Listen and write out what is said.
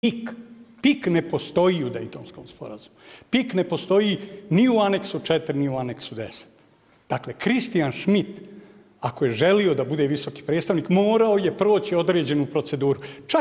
PIK. PIK ne postoji u Dejtonskom sporazumu. PIK ne postoji ni u aneksu 4, ni u aneksu 10. Dakle, Kristijan Schmidt, ako je želio da bude visoki predstavnik, morao je proći određenu proceduru. Čak